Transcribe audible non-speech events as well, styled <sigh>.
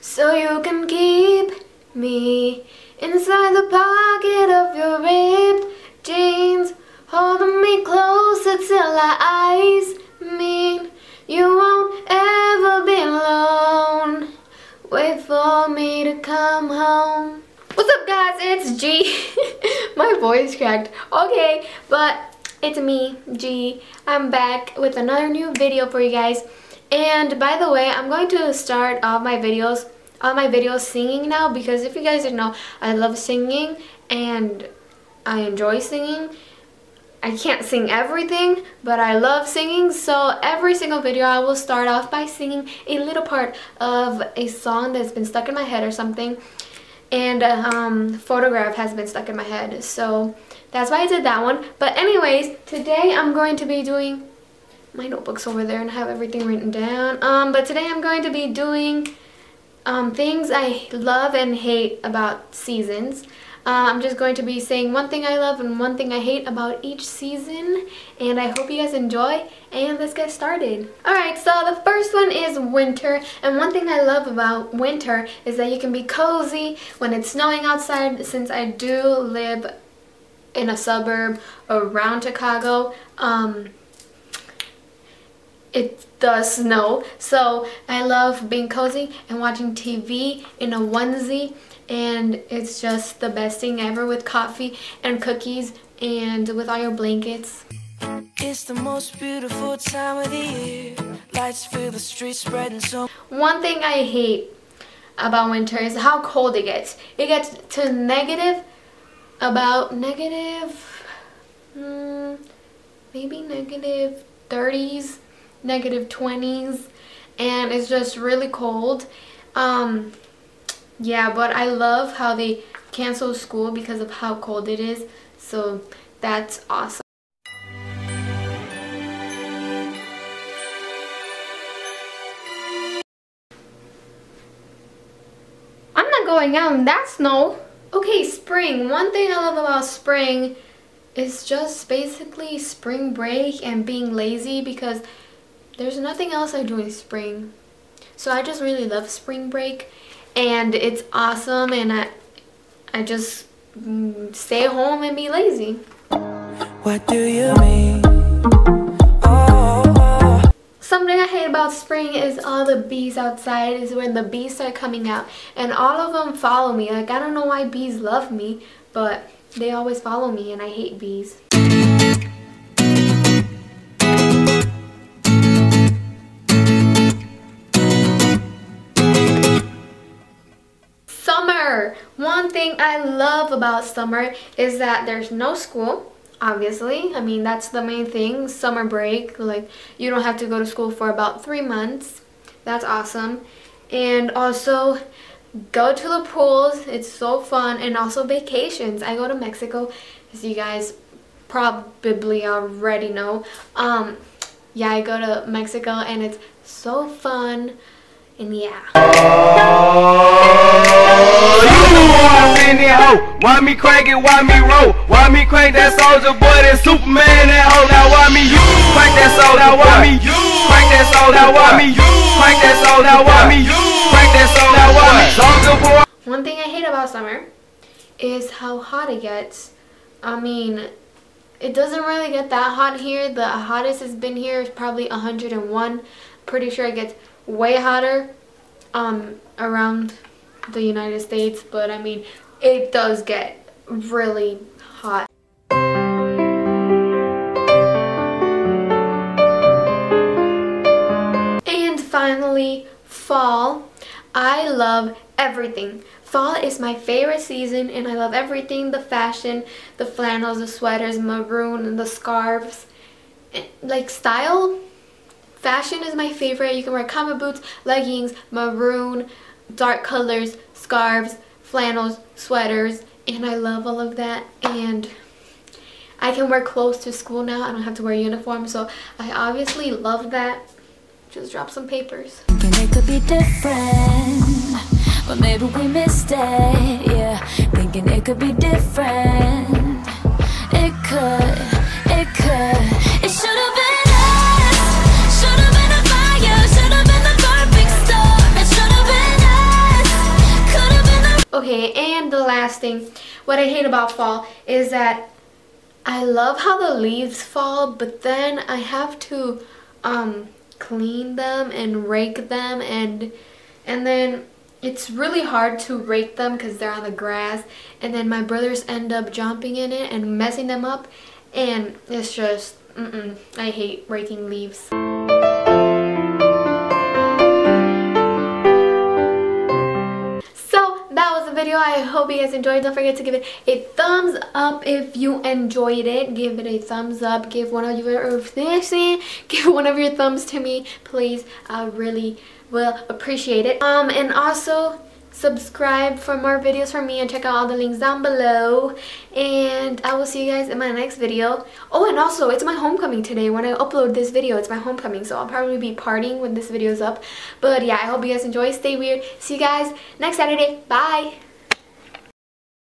so you can keep me inside the pocket of your ripped jeans, holding me closer till our eyes meet. You won't ever be alone. Wait for me to come home. What's up guys, it's G. <laughs> My voice cracked. Okay, but it's me, G. I'm back with another new video for you guys. And by the way, I'm going to start all my videos, all my videos singing now because if you guys didn't know, I love singing and I enjoy singing. I can't sing everything, but I love singing, so every single video I will start off by singing a little part of a song that's been stuck in my head or something, and a um, photograph has been stuck in my head, so that's why I did that one. But anyways, today I'm going to be doing my notebooks over there and have everything written down. Um, but today I'm going to be doing um, things I love and hate about seasons. Uh, I'm just going to be saying one thing I love and one thing I hate about each season. And I hope you guys enjoy. And let's get started. Alright, so the first one is winter. And one thing I love about winter is that you can be cozy when it's snowing outside since I do live in a suburb around Chicago. Um, it does snow so I love being cozy and watching TV in a onesie and it's just the best thing ever with coffee and cookies and with all your blankets. It's the most beautiful time of the year. Lights fill the streets spreading so One thing I hate about winter is how cold it gets. It gets to negative about negative hmm, maybe negative 30s negative 20s and it's just really cold. Um yeah but I love how they cancel school because of how cold it is so that's awesome. I'm not going out in that snow. Okay spring. One thing I love about spring is just basically spring break and being lazy because there's nothing else I do in spring. So I just really love spring break and it's awesome and I, I just mm, stay home and be lazy. What do you mean? Something I hate about spring is all the bees outside is when the bees start coming out and all of them follow me. Like I don't know why bees love me but they always follow me and I hate bees. One thing I love about summer is that there's no school obviously. I mean that's the main thing summer break. Like you don't have to go to school for about three months. That's awesome. And also go to the pools. It's so fun. And also vacations. I go to mexico as you guys probably already know. Um yeah i go to mexico and it's so fun and yeah why me crank it, why me roll? Why me crank that Soulja Boy, that Superman, that hoe? Now why me you? Crank that soul, now why me you? Crank that soul, now why me you? Crank that soul, now why me you? Crank that soul, now why me? Soulja Boy. One thing I hate about summer is how hot it gets. I mean, it doesn't really get that hot here. The hottest it's been here is probably 101. Pretty sure it gets way hotter um, around the United States, but I mean, it does get really hot. And finally, fall. I love everything. Fall is my favorite season and I love everything. The fashion, the flannels, the sweaters, maroon, and the scarves. Like style, fashion is my favorite. You can wear combat boots, leggings, maroon, dark colors, scarves, flannels, sweaters, and I love all of that. And I can wear clothes to school now. I don't have to wear uniform, so I obviously love that. Just drop some papers. It could be different, but maybe we missed it, yeah. Thinking it could be different. Last thing, what I hate about fall is that I love how the leaves fall, but then I have to um, clean them and rake them and and then it's really hard to rake them because they're on the grass and then my brothers end up jumping in it and messing them up and it's just mm -mm, I hate raking leaves. Video. I hope you guys enjoyed. Don't forget to give it a thumbs up if you enjoyed it. Give it a thumbs up. Give one of your <laughs> give one of your thumbs to me, please. I really will appreciate it. Um, and also subscribe for more videos from me and check out all the links down below and I will see you guys in my next video oh and also it's my homecoming today when I upload this video it's my homecoming so I'll probably be partying when this video is up but yeah I hope you guys enjoy stay weird see you guys next Saturday bye